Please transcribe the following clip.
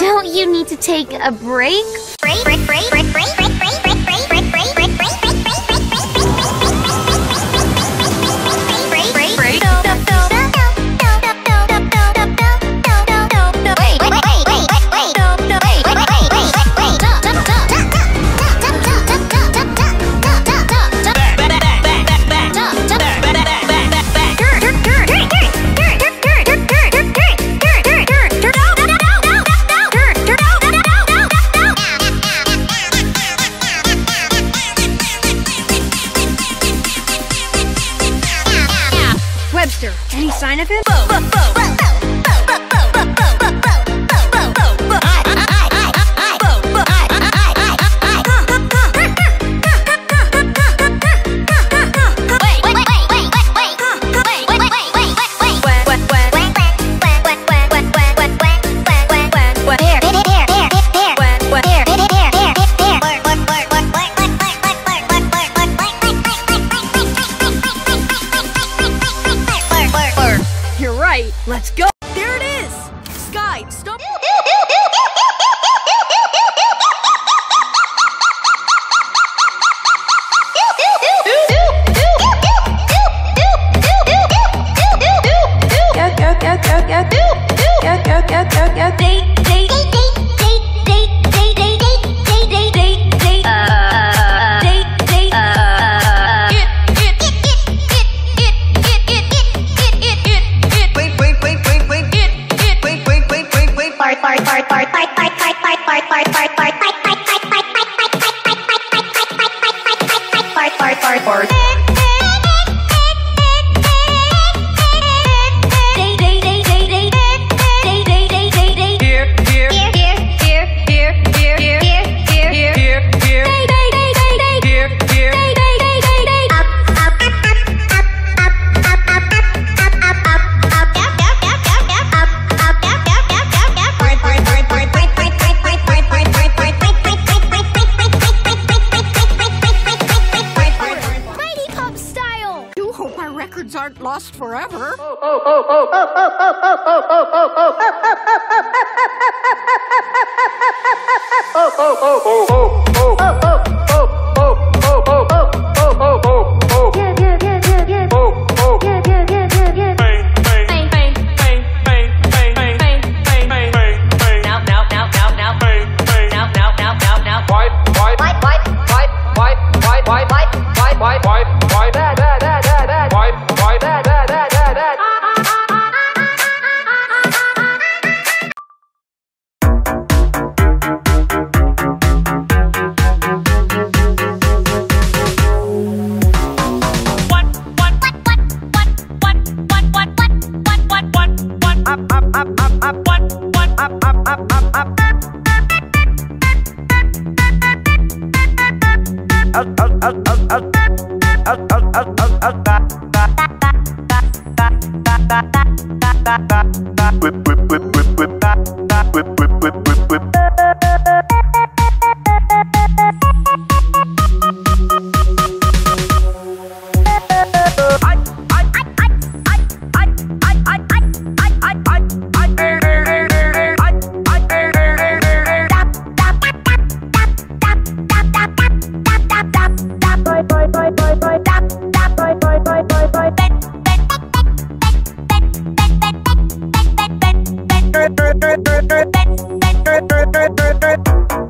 Don't you need to take a break? Break, break, break, break, break, break, break, break, sign of him? Bye. Records aren't lost forever. Whip, whip, whip, whip, whip, whip, whip, whip, whip, whip, whip, whip, whip, whip, Thank you.